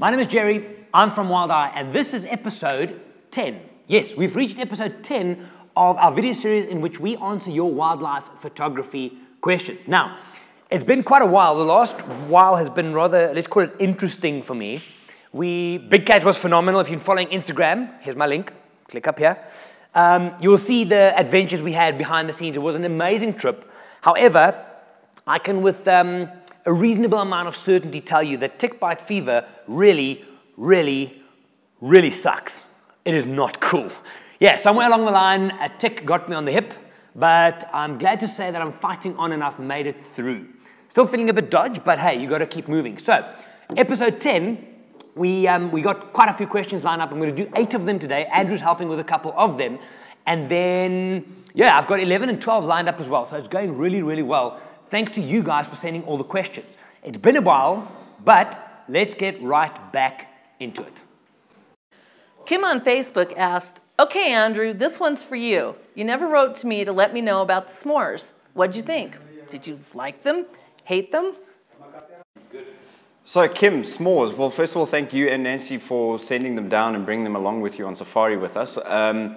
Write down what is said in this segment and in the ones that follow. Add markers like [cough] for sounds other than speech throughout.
My name is Gerry. I'm from Wild Eye, and this is episode 10. Yes, we've reached episode 10 of our video series in which we answer your wildlife photography questions. Now, it's been quite a while. The last while has been rather, let's call it interesting for me. We, Big Cat was phenomenal. If you're following Instagram, here's my link. Click up here. Um, you'll see the adventures we had behind the scenes. It was an amazing trip. However, I can, with um, a reasonable amount of certainty, tell you that tick bite fever really, really, really sucks. It is not cool. Yeah, somewhere along the line, a tick got me on the hip, but I'm glad to say that I'm fighting on and I've made it through. Still feeling a bit dodgy, but hey, you got to keep moving. So, episode 10, we, um, we got quite a few questions lined up. I'm going to do eight of them today. Andrew's helping with a couple of them. And then, yeah, I've got 11 and 12 lined up as well. So it's going really, really well. Thanks to you guys for sending all the questions. It's been a while, but let's get right back into it. Kim on Facebook asked, Okay, Andrew, this one's for you. You never wrote to me to let me know about the s'mores. What'd you think? Did you like them? Hate them? So, Kim, s'mores. Well, first of all, thank you and Nancy for sending them down and bringing them along with you on safari with us. Um,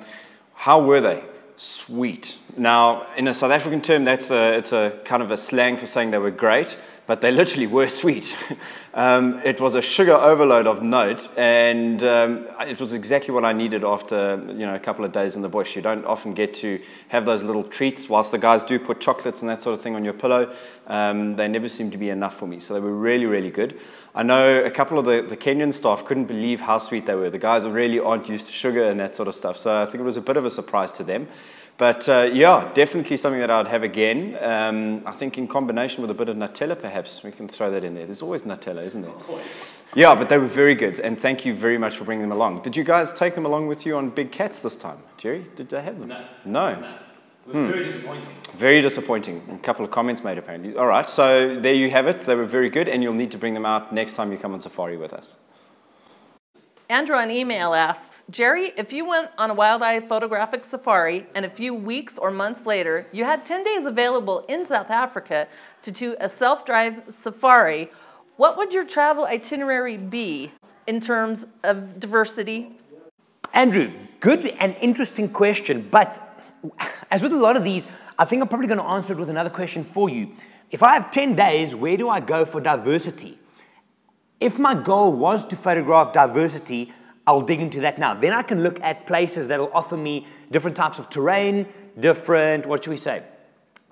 how were they? Sweet. Now, in a South African term, that's a, it's a kind of a slang for saying they were great but they literally were [laughs] sweet. Um, it was a sugar overload of note, and um, it was exactly what I needed after you know a couple of days in the bush. You don't often get to have those little treats. Whilst the guys do put chocolates and that sort of thing on your pillow, um, they never seem to be enough for me. So they were really, really good. I know a couple of the, the Kenyan staff couldn't believe how sweet they were. The guys really aren't used to sugar and that sort of stuff. So I think it was a bit of a surprise to them. But uh, yeah, definitely something that I'd have again. Um, I think in combination with a bit of Nutella, perhaps we can throw that in there. There's always Nutella, isn't there? Of course. Yeah, but they were very good, and thank you very much for bringing them along. Did you guys take them along with you on Big Cats this time, Gerry? Did they have them? No. No. no. It was hmm. very disappointing. Very disappointing. A couple of comments made apparently. All right, so there you have it. They were very good, and you'll need to bring them out next time you come on safari with us. Andrew on email asks, Gerry, if you went on a wild eye photographic safari and a few weeks or months later you had 10 days available in South Africa to do a self-drive safari, what would your travel itinerary be in terms of diversity? Andrew, good and interesting question, but as with a lot of these, I think I'm probably going to answer it with another question for you. If I have 10 days, where do I go for diversity? If my goal was to photograph diversity, I'll dig into that now. Then I can look at places that will offer me different types of terrain, different, what should we say,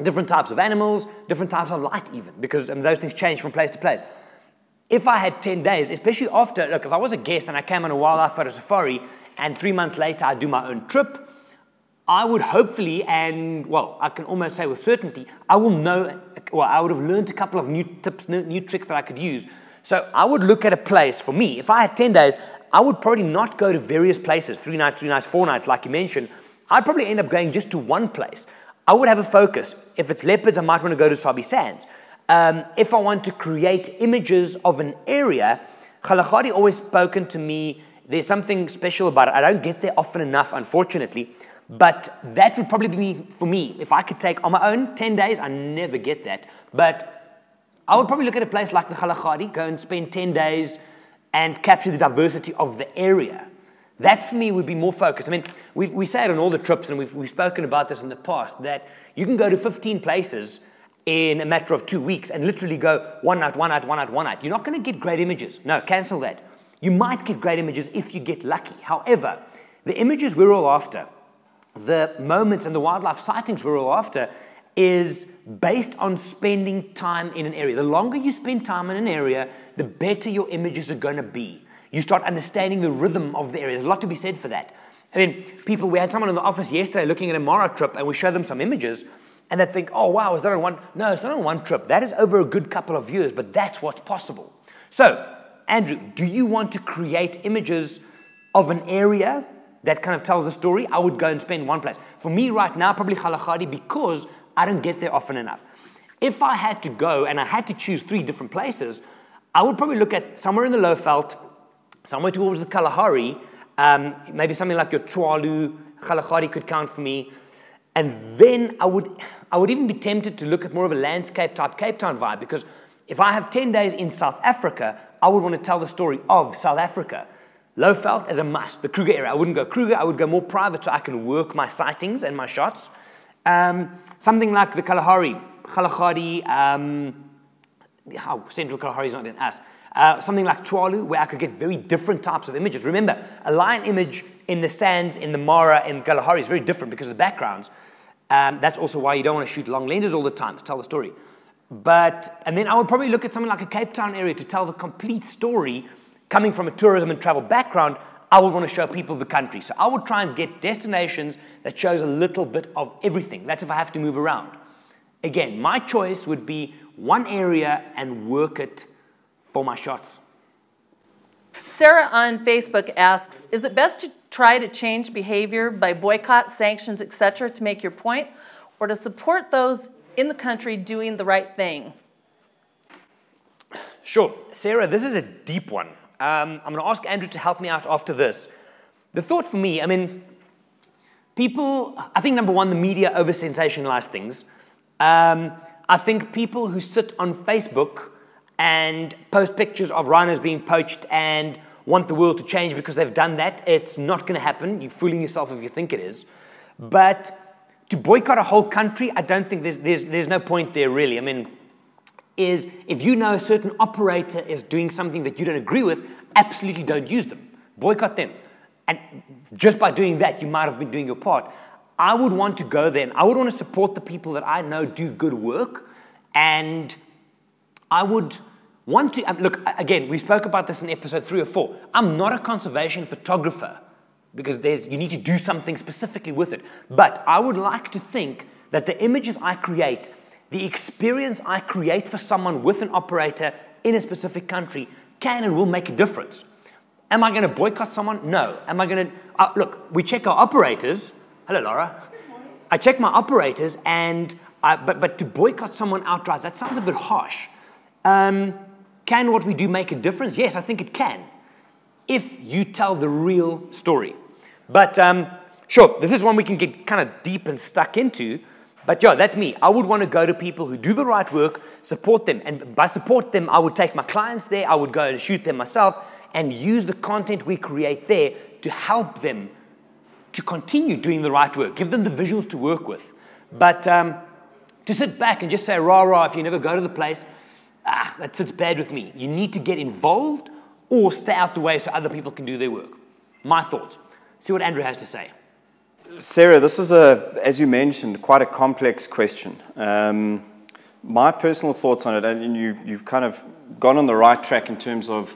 different types of animals, different types of light even, because mean, those things change from place to place. If I had 10 days, especially after, look, if I was a guest and I came on a wildlife photo safari and three months later I do my own trip, I would hopefully, and well, I can almost say with certainty, I will know, well, I would have learned a couple of new tips, new tricks that I could use so I would look at a place, for me, if I had 10 days, I would probably not go to various places, three nights, three nights, four nights, like you mentioned. I'd probably end up going just to one place. I would have a focus. If it's leopards, I might want to go to Sabi Sands. Um, if I want to create images of an area, Kalahari always spoken to me, there's something special about it. I don't get there often enough, unfortunately. But that would probably be for me. If I could take on my own 10 days, I never get that. But I would probably look at a place like the Kalahari, go and spend 10 days and capture the diversity of the area. That for me would be more focused. I mean, we, we say it on all the trips, and we've, we've spoken about this in the past, that you can go to 15 places in a matter of two weeks and literally go one night, one night, one night, one night. You're not going to get great images. No, cancel that. You might get great images if you get lucky. However, the images we're all after, the moments and the wildlife sightings we're all after, is based on spending time in an area. The longer you spend time in an area, the better your images are going to be. You start understanding the rhythm of the area. There's a lot to be said for that. I mean, people, we had someone in the office yesterday looking at a Mara trip, and we showed them some images, and they think, oh, wow, is that on one? No, it's not on one trip. That is over a good couple of years, but that's what's possible. So, Andrew, do you want to create images of an area that kind of tells a story? I would go and spend one place. For me right now, probably Kalahari, because I don't get there often enough. If I had to go and I had to choose three different places, I would probably look at somewhere in the Lowveld, somewhere towards the Kalahari, um, maybe something like your Tswalu, Kalahari could count for me. And then I would, I would even be tempted to look at more of a landscape type Cape Town vibe because If I have 10 days in South Africa, I would want to tell the story of South Africa. Lowveld as a must, the Kruger area. I wouldn't go Kruger, I would go more private so I can work my sightings and my shots. Um, something like the Kalahari, Kalahari, um, how Central Kalahari is not in us. Uh, something like Tswalu, where I could get very different types of images. Remember, a lion image in the sands, in the Mara, in Kalahari is very different because of the backgrounds. Um, that's also why you don't want to shoot long lenses all the time to tell the story. But, and then I would probably look at something like a Cape Town area to tell the complete story coming from a tourism and travel background. I would want to show people the country. So I would try and get destinations that shows a little bit of everything. That's if I have to move around. Again, my choice would be one area and work it for my shots. Sarah on Facebook asks, is it best to try to change behavior by boycott, sanctions, etc. to make your point, or to support those in the country doing the right thing? Sure. Sarah, this is a deep one. Um, I'm going to ask Andrew to help me out after this. The thought for me, I mean, people, I think number one, the media over sensationalize things. Um, I think people who sit on Facebook and post pictures of rhinos being poached and want the world to change because they've done that. It's not going to happen. You're fooling yourself if you think it is. But to boycott a whole country, I don't think there's, there's, there's no point there really. I mean, is if you know a certain operator is doing something that you don't agree with, absolutely don't use them. Boycott them. And just by doing that, you might have been doing your part. I would want to go there and I would want to support the people that I know do good work. And I would Want to, look, again, we spoke about this in episode three or four. I'm not a conservation photographer because there's, you need to do something specifically with it. But I would like to think that the images I create, the experience I create for someone with an operator in a specific country can and will make a difference. Am I going to boycott someone? No. Am I going to, uh, look, we check our operators. Hello, Laura. I check my operators, and, uh, but, but to boycott someone outright, that sounds a bit harsh. Um, can what we do make a difference? Yes, I think it can, if you tell the real story. But um, sure, this is one we can get kind of deep and stuck into. But yeah, that's me. I would want to go to people who do the right work, support them. And by support them, I would take my clients there, I would go and shoot them myself, and use the content we create there to help them to continue doing the right work, give them the visuals to work with. But um, to sit back and just say, rah, rah, if you never go to the place, ah, that sits bad with me. You need to get involved or stay out the way so other people can do their work. My thoughts. See what Andrew has to say. Sarah, this is a, as you mentioned, quite a complex question. Um, my personal thoughts on it, and you, you've kind of gone on the right track in terms of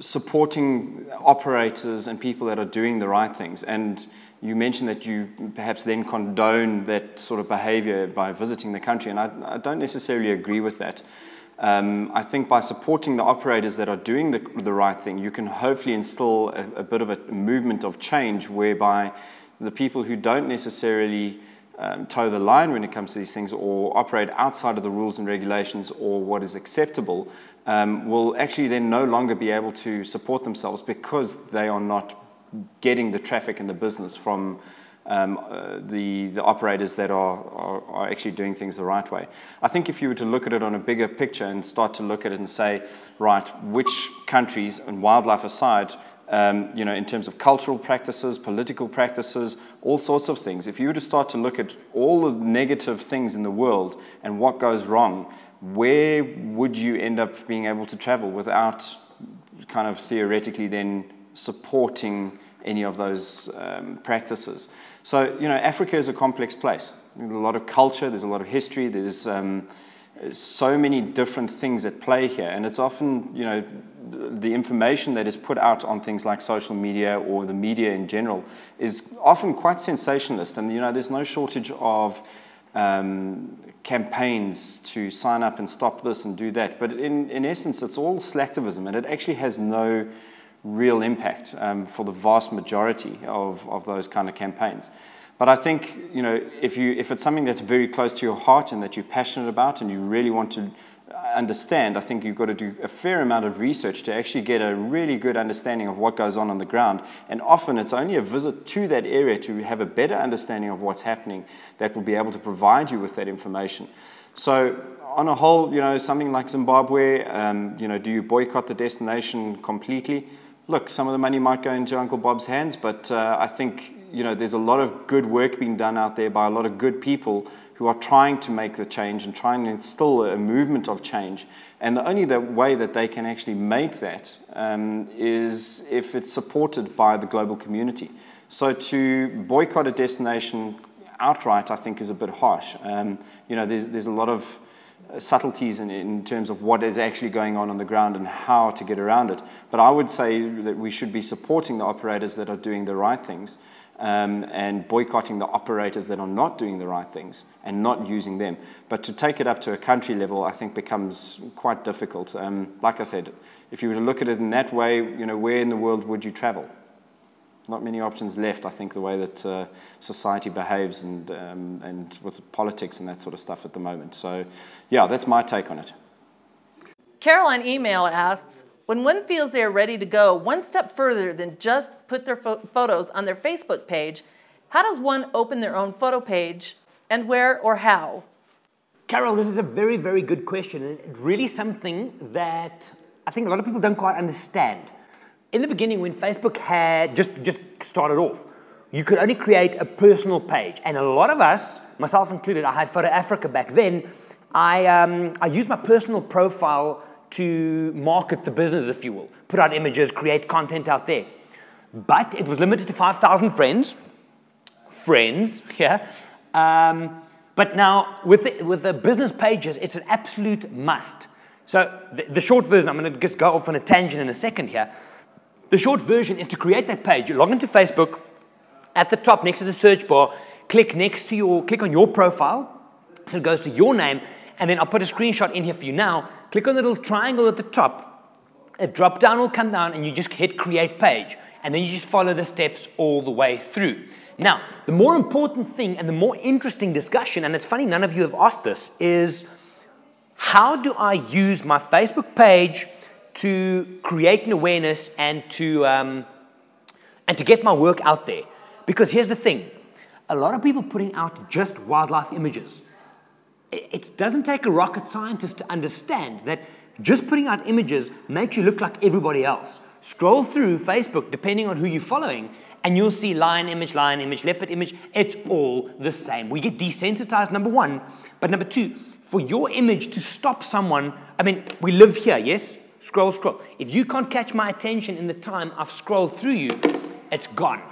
supporting operators and people that are doing the right things. And you mentioned that you perhaps then condone that sort of behavior by visiting the country, and I, I don't necessarily agree with that. Um, I think by supporting the operators that are doing the, the right thing, you can hopefully instill a, a, bit of a movement of change whereby the people who don't necessarily um, toe the line when it comes to these things or operate outside of the rules and regulations or what is acceptable um, will actually then no longer be able to support themselves because they are not getting the traffic and the business from um, uh, the, the operators that are, are, are, actually doing things the right way. I think if you were to look at it on a bigger picture and start to look at it and say, right, which countries, and wildlife aside, um, you know, in terms of cultural practices, political practices, all sorts of things. If you were to start to look at all the negative things in the world and what goes wrong, where would you end up being able to travel without kind of theoretically then supporting any of those um, practices? So, you know, Africa is a complex place. There's a lot of culture, there's a lot of history, there's um, so many different things at play here. And it's often, you know, the information that is put out on things like social media or the media in general is often quite sensationalist. And, you know, there's no shortage of um, campaigns to sign up and stop this and do that. But in, in essence, it's all slacktivism and it actually has no real impact um, for the vast majority of, of those kind of campaigns. But I think, you know, if, you, if it's something that's very close to your heart and that you're passionate about and you really want to understand, I think you've got to do a fair amount of research to actually get a really good understanding of what goes on on the ground. And often it's only a visit to that area to have a better understanding of what's happening that will be able to provide you with that information. So on a whole, you know, something like Zimbabwe, um, you know, do you boycott the destination completely? Look, some of the money might go into Uncle Bob's hands, but uh, I think, you know, there's a lot of good work being done out there by a lot of good people who are trying to make the change and trying to instill a movement of change. And the only way that they can actually make that um, is if it's supported by the global community. So to boycott a destination outright, I think, is a bit harsh. Um, you know, there's, there's a lot of subtleties in, in terms of what is actually going on on the ground and how to get around it. But I would say that we should be supporting the operators that are doing the right things um, and boycotting the operators that are not doing the right things and not using them. But to take it up to a country level, I think becomes quite difficult. Um, like I said, if you were to look at it in that way, you know, where in the world would you travel? Not many options left, I think, the way that uh, society behaves and, um, and with politics and that sort of stuff at the moment. So, yeah, that's my take on it. Caroline email asks, when one feels they are ready to go one step further than just put their pho photos on their Facebook page, how does one open their own photo page and where or how? Carol, this is a very, very good question and really something that I think a lot of people don't quite understand. In the beginning, when Facebook had just, just started off, you could only create a personal page. And a lot of us, myself included, I had Photo Africa back then, I, um, I used my personal profile to market the business, if you will, put out images, create content out there. But it was limited to 5,000 friends. Friends, [laughs] yeah. Um, but now, with the, with the business pages, it's an absolute must. So, the, the short version, I'm going to just go off on a tangent in a second here. The short version is to create that page. You log into Facebook, at the top next to the search bar, click next to your, click on your profile, so it goes to your name, and then I'll put a screenshot in here for you now. Click on the little triangle at the top. A drop down will come down and you just hit create page. And then you just follow the steps all the way through. Now, the more important thing and the more interesting discussion, and it's funny none of you have asked this, is how do I use my Facebook page to create an awareness and to, um, and to get my work out there? Because here's the thing a lot of people putting out just wildlife images it doesn't take a rocket scientist to understand that just putting out images makes you look like everybody else. Scroll through Facebook, depending on who you're following, and you'll see lion image, lion image, leopard image. It's all the same. We get desensitized, number one. But number two, for your image to stop someone, I mean, we live here, yes? Scroll, scroll. If you can't catch my attention in the time I've scrolled through you, it's gone.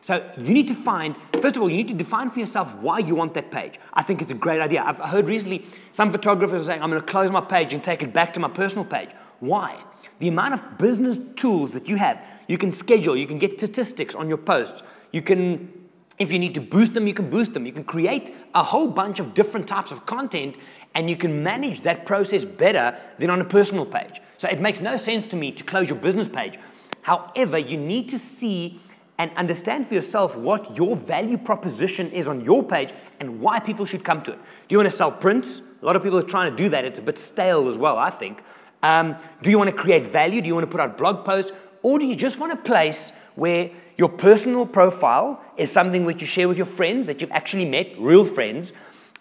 So you need to find, first of all, you need to define for yourself why you want that page. I think it's a great idea. I've heard recently some photographers are saying, I'm going to close my page and take it back to my personal page. Why? The amount of business tools that you have, you can schedule, you can get statistics on your posts, you can, if you need to boost them, you can boost them. You can create a whole bunch of different types of content and you can manage that process better than on a personal page. So it makes no sense to me to close your business page. However, you need to see and understand for yourself what your value proposition is on your page and why people should come to it. Do you want to sell prints? A lot of people are trying to do that. It's a bit stale as well, I think. Um, do you want to create value? Do you want to put out blog posts? Or do you just want a place where your personal profile is something which you share with your friends that you've actually met, real friends,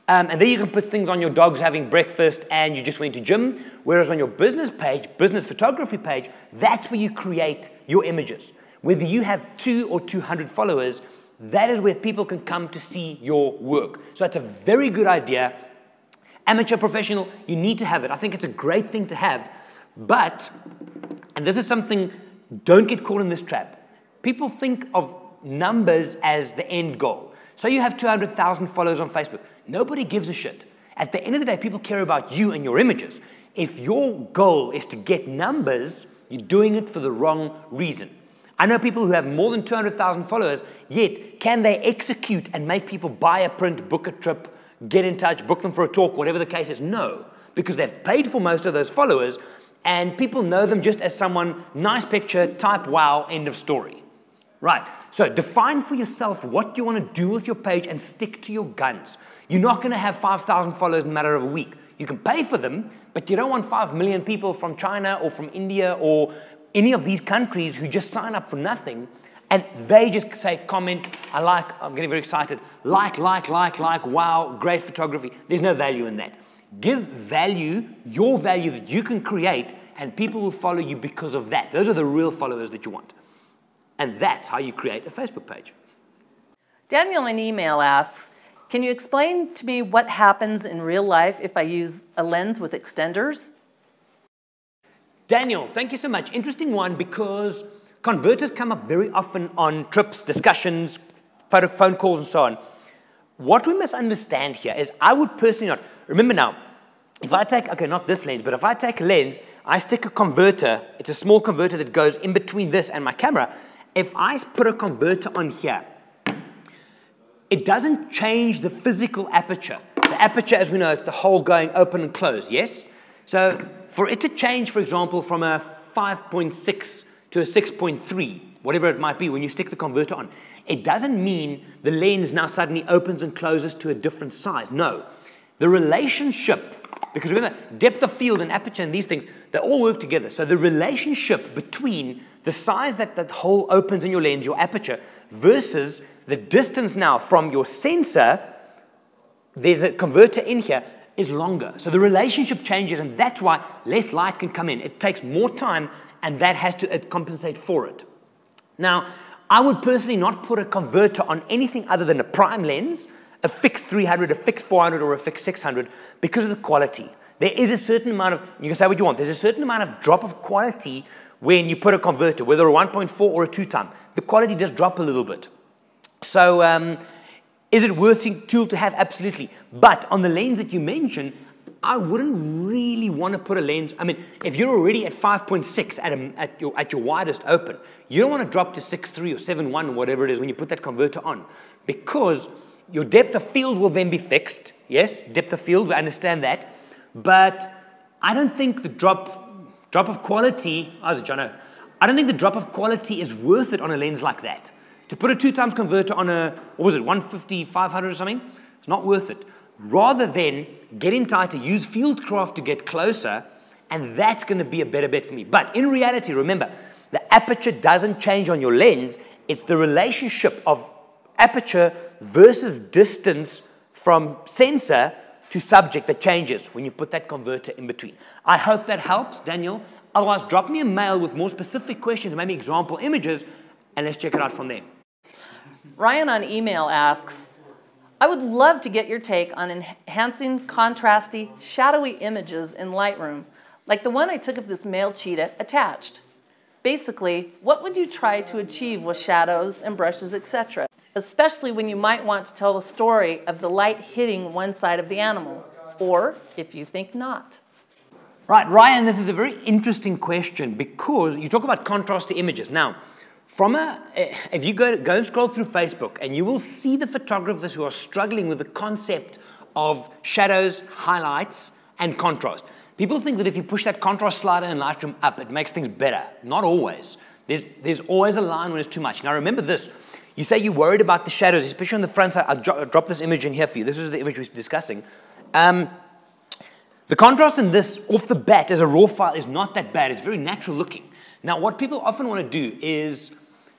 um, and then you can put things on your dogs having breakfast and you just went to gym. Whereas on your business page, business photography page, that's where you create your images. Whether you have two or 200 followers, that is where people can come to see your work. So that's a very good idea. Amateur professional, you need to have it. I think it's a great thing to have. But, and this is something, don't get caught in this trap. People think of numbers as the end goal. So you have 200,000 followers on Facebook. Nobody gives a shit. At the end of the day, people care about you and your images. If your goal is to get numbers, you're doing it for the wrong reason. I know people who have more than 200,000 followers, yet can they execute and make people buy a print, book a trip, get in touch, book them for a talk, whatever the case is? No, because they've paid for most of those followers and people know them just as someone, nice picture, type wow, end of story. Right, so define for yourself what you want to do with your page and stick to your guns. You're not going to have 5,000 followers in a matter of a week. You can pay for them, but you don't want 5 million people from China or from India or any of these countries who just sign up for nothing and they just say, comment, I like, I'm getting very excited, like, like, like, like, wow, great photography. There's no value in that. Give value, your value that you can create, and people will follow you because of that. Those are the real followers that you want. And that's how you create a Facebook page. Daniel in email asks, can you explain to me what happens in real life if I use a lens with extenders? Daniel, thank you so much. Interesting one because converters come up very often on trips, discussions, phone calls, and so on. What we must understand here is I would personally not, remember now, if I take, okay, not this lens, but if I take a lens, I stick a converter, it's a small converter that goes in between this and my camera. If I put a converter on here, it doesn't change the physical aperture. The aperture, as we know, it's the hole going open and closed, yes? So for it to change, for example, from a 5.6 to a 6.3, whatever it might be, when you stick the converter on, it doesn't mean the lens now suddenly opens and closes to a different size. No. The relationship, because remember, depth of field and aperture and these things, they all work together. So the relationship between the size that that hole opens in your lens, your aperture, versus the distance now from your sensor, there's a converter in here, is longer. So the relationship changes, and that's why less light can come in. It takes more time, and that has to compensate for it. Now, I would personally not put a converter on anything other than a prime lens, a fixed 300, a fixed 400, or a fixed 600 because of the quality. There is a certain amount of, you can say what you want, there's a certain amount of drop of quality when you put a converter, whether a 1.4 or a 2 time. The quality does drop a little bit. So, um, is it worth a tool to have? Absolutely. But on the lens that you mentioned, I wouldn't really want to put a lens. I mean, if you're already at 5.6 at, a, at, your, at your widest open, you don't want to drop to 6.3 or 7.1 or whatever it is when you put that converter on because your depth of field will then be fixed. Yes, depth of field, we understand that. But I don't think the drop, drop of quality, how's it, Jono? I don't think the drop of quality is worth it on a lens like that. To put a two times converter on a, what was it, 150, 500 or something, it's not worth it. Rather than getting tighter, use Fieldcraft to get closer, and that's going to be a better bet for me. But in reality, remember, the aperture doesn't change on your lens. It's the relationship of aperture versus distance from sensor to subject that changes when you put that converter in between. I hope that helps, Daniel. Otherwise, drop me a mail with more specific questions, maybe example images, and let's check it out from there. Ryan on email asks, I would love to get your take on enhancing contrasty, shadowy images in Lightroom, like the one I took of this male cheetah attached. Basically, what would you try to achieve with shadows and brushes, etc., especially when you might want to tell a story of the light hitting one side of the animal, or if you think not? Right, Ryan, this is a very interesting question because you talk about contrasty images. Now, from a, if you go, go and scroll through Facebook, and you will see the photographers who are struggling with the concept of shadows, highlights, and contrast. People think that if you push that contrast slider in Lightroom up, it makes things better. Not always. There's, there's always a line when it's too much. Now remember this. You say you're worried about the shadows, especially on the front side. I'll, dro drop this image in here for you. This is the image we're discussing. Um, the contrast in this, off the bat, as a raw file, is not that bad. It's very natural looking. Now, what people often want to do is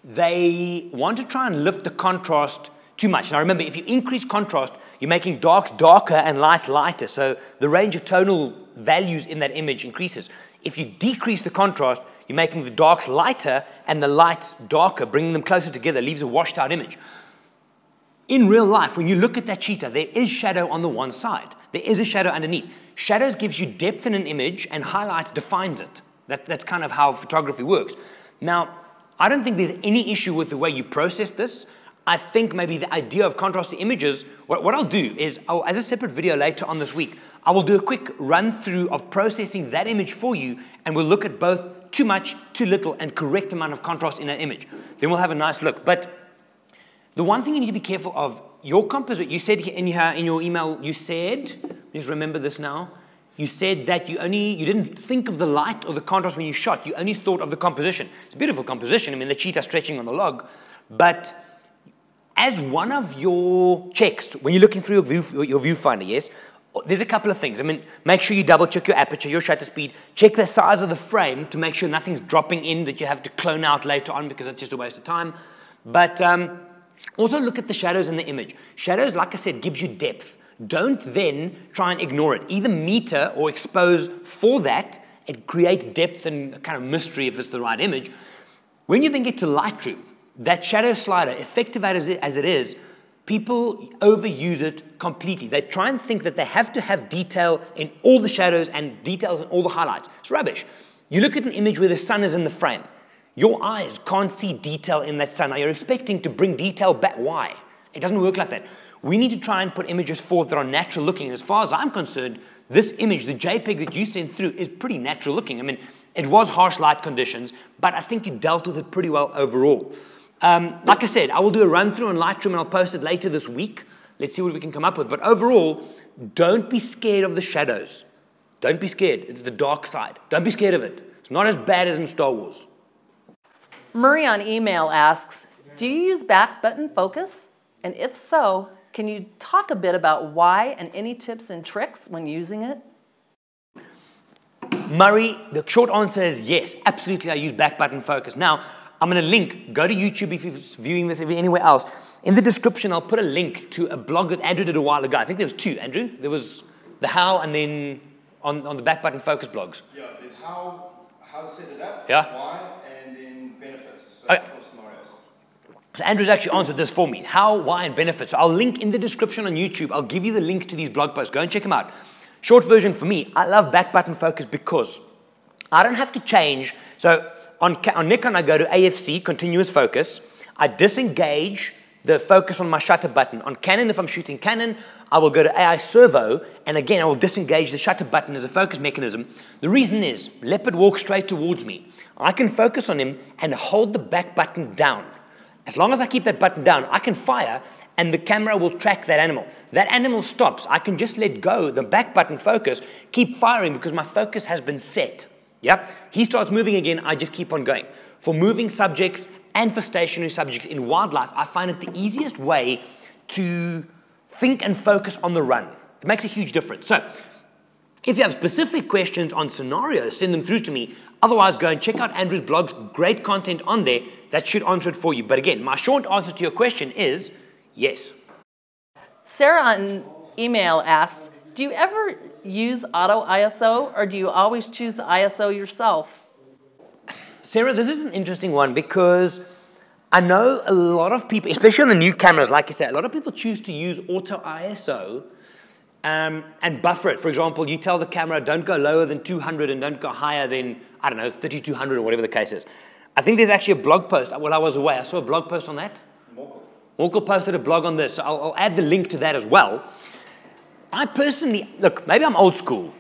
they want to try and lift the contrast too much. Now remember, if you increase contrast, you're making darks darker and lights lighter, so the range of tonal values in that image increases. If you decrease the contrast, you're making the darks lighter and the lights darker, bringing them closer together, leaves a washed out image. In real life, when you look at that cheetah, there is shadow on the one side. There is a shadow underneath. Shadows gives you depth in an image and highlights defines it. That, that's kind of how photography works. Now, I don't think there's any issue with the way you process this. I think maybe the idea of contrast to images, what, what I'll do is, I'll, as a separate video later on this week, I will do a quick run through of processing that image for you, and we'll look at both too much, too little, and correct amount of contrast in that image. Then we'll have a nice look. But the one thing you need to be careful of, your composite, you said in your, in your email, you said, just remember this now, you said that you only you didn't think of the light or the contrast when you shot. You only thought of the composition. It's a beautiful composition. I mean, the cheetah stretching on the log, but as one of your checks when you're looking through your, view, your viewfinder, yes, there's a couple of things. I mean, make sure you double check your aperture, your shutter speed, check the size of the frame to make sure nothing's dropping in that you have to clone out later on because it's just a waste of time. But um, also look at the shadows in the image. Shadows, like I said, gives you depth. Don't then try and ignore it. Either meter or expose for that. It creates depth and kind of mystery if it's the right image. When you then get to Lightroom, that shadow slider, effective as it, as it is, people overuse it completely. They try and think that they have to have detail in all the shadows and details in all the highlights. It's rubbish. You look at an image where the sun is in the frame. Your eyes can't see detail in that sun. Now you're expecting to bring detail back. Why? It doesn't work like that. We need to try and put images forth that are natural looking. As far as I'm concerned, this image, the JPEG that you sent through, is pretty natural looking. I mean, it was harsh light conditions, but I think you dealt with it pretty well overall. Um, like I said, I will do a run through on Lightroom and I'll post it later this week. Let's see what we can come up with. But overall, don't be scared of the shadows. Don't be scared. It's the dark side. Don't be scared of it. It's not as bad as in Star Wars. Murray on email asks Do you use back button focus? And if so, can you talk a bit about why and any tips and tricks when using it? Murray, the short answer is yes, absolutely. I use back button focus. Now, I'm going to link, go to YouTube if you're viewing this anywhere else. In the description, I'll put a link to a blog that Andrew did a while ago. I think there was two, Andrew. There was the how and then on, on the back button focus blogs. Yeah, there's how, how to set it up, Yeah. why, and then benefits. So Okay. So Andrew's actually answered this for me. How, why, and benefits. So I'll link in the description on YouTube. I'll give you the link to these blog posts. Go and check them out. Short version for me, I love back button focus because I don't have to change. So on, on Nikon, I go to AFC, continuous focus. I disengage the focus on my shutter button. On Canon, if I'm shooting Canon, I will go to AI Servo, and again, I will disengage the shutter button as a focus mechanism. The reason is, leopard walks straight towards me. I can focus on him and hold the back button down. As long as I keep that button down, I can fire and the camera will track that animal. That animal stops. I can just let go, the back button focus, keep firing because my focus has been set. Yeah? He starts moving again, I just keep on going. For moving subjects and for stationary subjects in wildlife, I find it the easiest way to think and focus on the run. It makes a huge difference. So, if you have specific questions on scenarios, send them through to me. Otherwise, go and check out Andrew's blogs. Great content on there that should answer it for you. But again, my short answer to your question is yes. Sarah on email asks Do you ever use auto ISO or do you always choose the ISO yourself? Sarah, this is an interesting one because I know a lot of people, especially on the new cameras, like you said, a lot of people choose to use auto ISO um, and buffer it. For example, you tell the camera don't go lower than 200 and don't go higher than, I don't know, 3200 or whatever the case is. I think there's actually a blog post. While I was away, I saw a blog post on that. Morkel posted a blog on this, so I'll, I'll add the link to that as well. I personally, look, maybe I'm old school,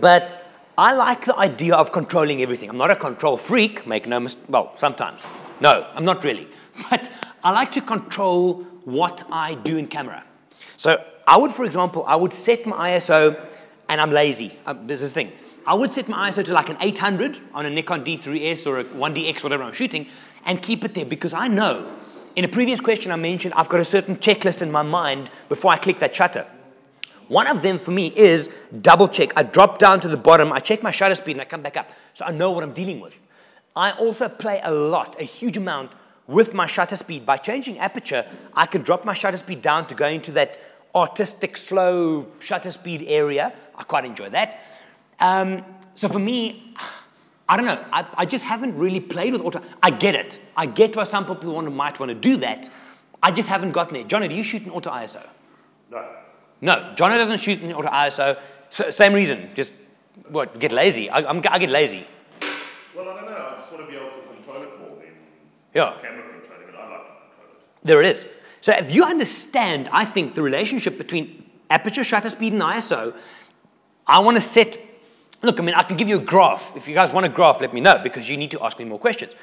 but I like the idea of controlling everything. I'm not a control freak, make no mistake. Well, sometimes. No, I'm not really. [laughs] But I like to control what I do in camera. So I would, for example, I would set my ISO, and I'm lazy. Um, there's this thing. I would set my ISO to like an 800 on a Nikon D3S or a 1DX, whatever I'm shooting, and keep it there because I know. In a previous question I mentioned, I've got a certain checklist in my mind before I click that shutter. One of them for me is double check. I drop down to the bottom, I check my shutter speed, and I come back up. So I know what I'm dealing with. I also play a lot, a huge amount, with my shutter speed. By changing aperture, I can drop my shutter speed down to go into that artistic, slow shutter speed area. I quite enjoy that. Um, so for me, I don't know. I, I just haven't really played with auto. I get it. I get why some people want to, might want to do that. I just haven't gotten it. Johnny, do you shoot in auto ISO? No. No, Johnny doesn't shoot in auto ISO. So, same reason. Just what? Get lazy. I, I'm, I get lazy. Well, I don't know. I just want to be able to control it more than Yeah. camera controlling it. I like to control it. There it is. So if you understand, I think, the relationship between aperture, shutter speed, and ISO, I want to set. Look, I mean, I can give you a graph. If you guys want a graph, let me know because you need to ask me more questions.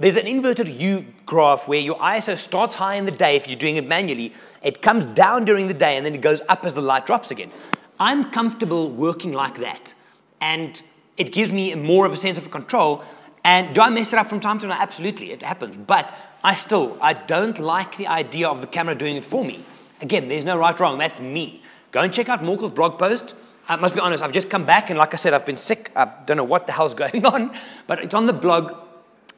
There's an inverted U graph where your ISO starts high in the day if you're doing it manually. It comes down during the day and then it goes up as the light drops again. I'm comfortable working like that. And it gives me more of a sense of control. And do I mess it up from time to time? Absolutely, it happens. But I still, I don't like the idea of the camera doing it for me. Again, there's no right wrong, that's me. Go and check out Morkel's blog post. I must be honest, I've just come back, and like I said, I've been sick. I don't know what the hell's [laughs] going on, but it's on the blog.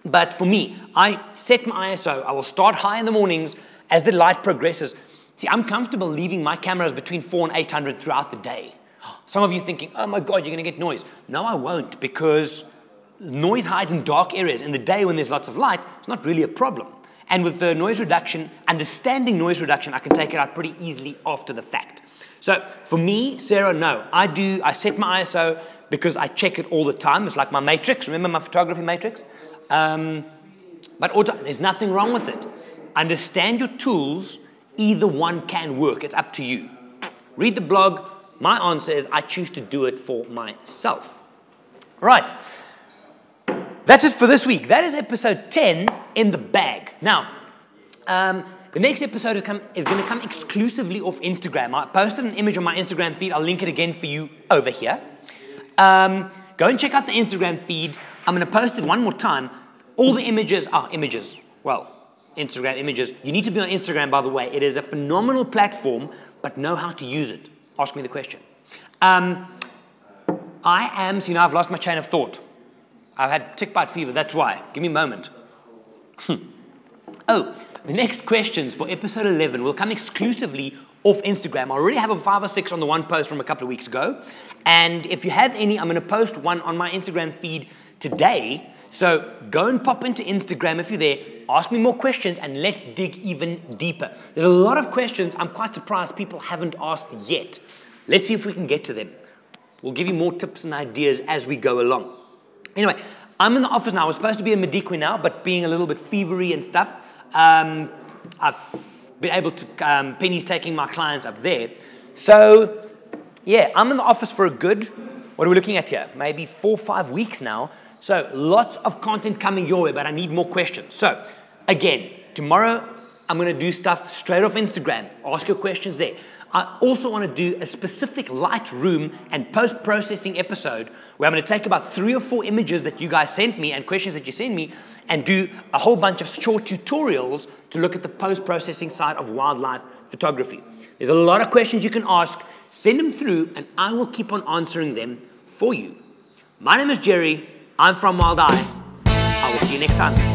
But for me, I set my ISO. I will start high in the mornings as the light progresses. See, I'm comfortable leaving my cameras between 4 and 800 throughout the day. Some of you thinking, oh my God, you're going to get noise. No, I won't because noise hides in dark areas. In the day when there's lots of light, it's not really a problem. And with the noise reduction, understanding noise reduction, I can take it out pretty easily after the fact. So for me, Sarah, no. I do, I set my ISO because I check it all the time. It's like my matrix. Remember my photography matrix? Um, but auto, there's nothing wrong with it. Understand your tools. Either one can work. It's up to you. Read the blog. My answer is I choose to do it for myself. Right. That's it for this week. That is episode 10 in the bag. Now, um, the next episode is, come, is going to come exclusively off Instagram. I posted an image on my Instagram feed. I'll link it again for you over here. Um, go and check out the Instagram feed. I'm going to post it one more time. All the images are images. Well, Instagram images. You need to be on Instagram, by the way. It is a phenomenal platform, but know how to use it. Ask me the question. Um, I am, so you know, I've lost my chain of thought. I've had tick bite fever, that's why. Give me a moment. oh, the next questions for episode 11 will come exclusively off Instagram. I already have a five or six on the one post from a couple of weeks ago. And if you have any, I'm going to post one on my Instagram feed today. So go and pop into Instagram if you're there. Ask me more questions and let's dig even deeper. There's a lot of questions I'm quite surprised people haven't asked yet. Let's see if we can get to them. We'll give you more tips and ideas as we go along. Anyway, I'm in the office now. I was supposed to be in Madikwe now, but being a little bit fevery and stuff, um, I've been able to, um, Penny's taking my clients up there. So, yeah, I'm in the office for a good, what are we looking at here? Maybe four, five weeks now. So, lots of content coming your way, but I need more questions. So, again, tomorrow I'm going to do stuff straight off Instagram. Ask your questions there. I also want to do a specific Lightroom and post processing episode where I'm going to take about three or four images that you guys sent me and questions that you sent me and do a whole bunch of short tutorials to look at the post processing side of wildlife photography. There's a lot of questions you can ask. Send them through and I will keep on answering them for you. My name is Gerry. I'm from Wild Eye. I will see you next time.